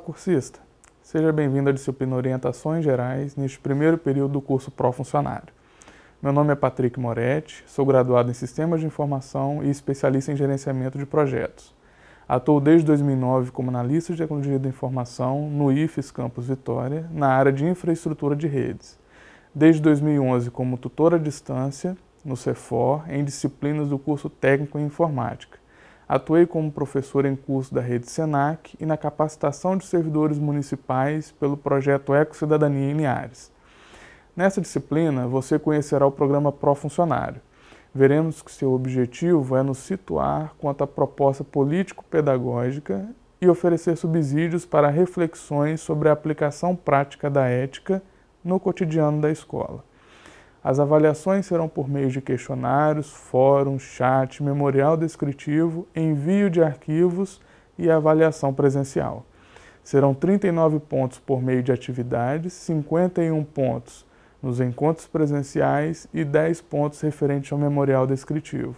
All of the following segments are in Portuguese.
cursista! Seja bem-vindo à disciplina Orientações Gerais neste primeiro período do curso Pró-Funcionário. Meu nome é Patrick Moretti, sou graduado em Sistemas de Informação e especialista em Gerenciamento de Projetos. Atuo desde 2009 como analista de tecnologia da informação no IFES Campus Vitória, na área de infraestrutura de redes. Desde 2011 como tutor à distância no CEFOR em disciplinas do curso técnico em informática Atuei como professor em curso da rede SENAC e na capacitação de servidores municipais pelo projeto Eco Cidadania em Linhares. Nessa disciplina, você conhecerá o programa Pró-Funcionário. Veremos que seu objetivo é nos situar quanto à proposta político-pedagógica e oferecer subsídios para reflexões sobre a aplicação prática da ética no cotidiano da escola. As avaliações serão por meio de questionários, fórum, chat, memorial descritivo, envio de arquivos e avaliação presencial. Serão 39 pontos por meio de atividades, 51 pontos nos encontros presenciais e 10 pontos referentes ao memorial descritivo.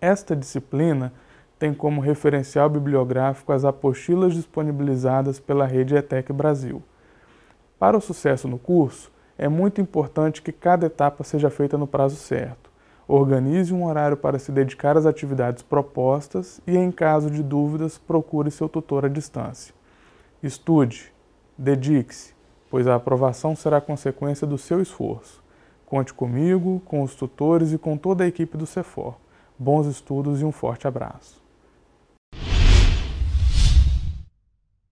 Esta disciplina tem como referencial bibliográfico as apostilas disponibilizadas pela rede ETEC Brasil. Para o sucesso no curso, é muito importante que cada etapa seja feita no prazo certo. Organize um horário para se dedicar às atividades propostas e, em caso de dúvidas, procure seu tutor à distância. Estude, dedique-se, pois a aprovação será consequência do seu esforço. Conte comigo, com os tutores e com toda a equipe do CEFOR. Bons estudos e um forte abraço.